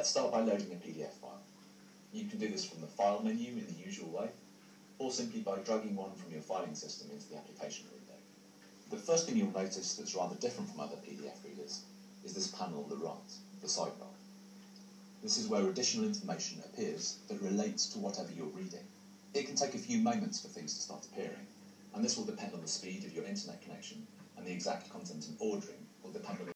Let's start by loading a PDF file. You can do this from the File menu in the usual way, or simply by dragging one from your filing system into the application window. The first thing you'll notice that's rather different from other PDF readers is this panel on the right, the sidebar. This is where additional information appears that relates to whatever you're reading. It can take a few moments for things to start appearing, and this will depend on the speed of your internet connection, and the exact content and ordering